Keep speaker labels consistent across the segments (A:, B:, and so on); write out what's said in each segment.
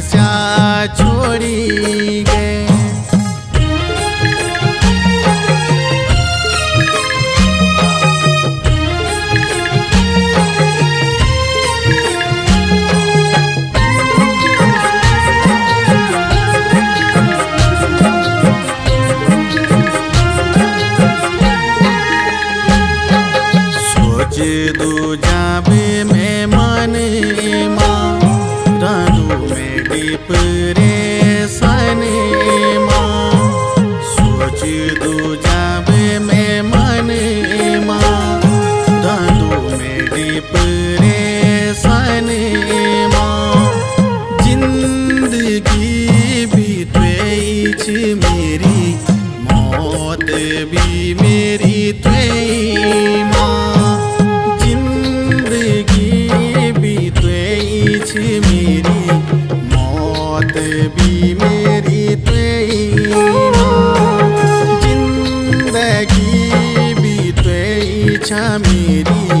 A: सा छोड़ी गए। सिपरे सने माँ सोच दू जाबे में मने माँ माँ ज़िंदगी बीते मेरी मौत भी मेरी त्वेई me भी मेरी तेरी ज़िंदगी भी तेरी छा मेरी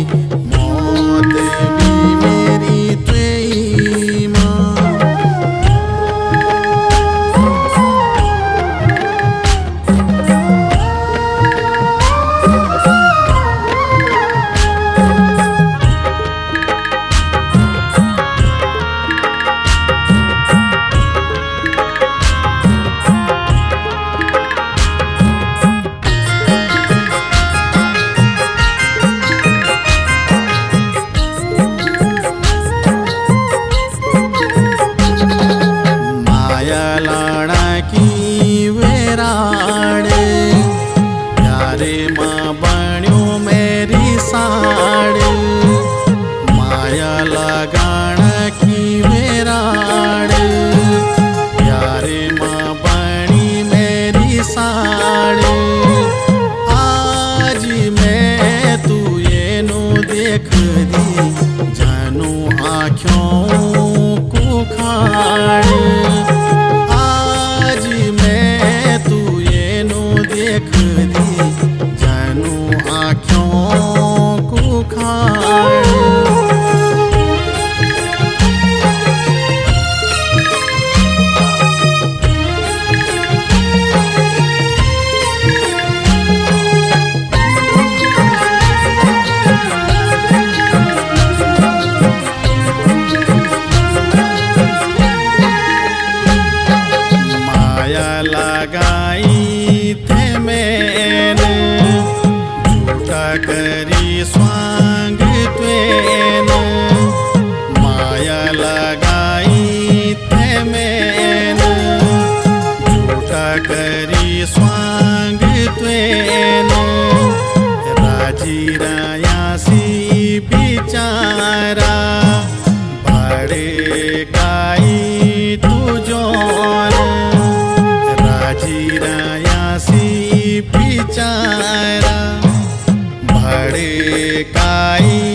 A: la स्वांगत्वेनो राजीरायासी बिचारा। बड़े काई तुजोन। राजीरायासी बिचारा। बड़े काई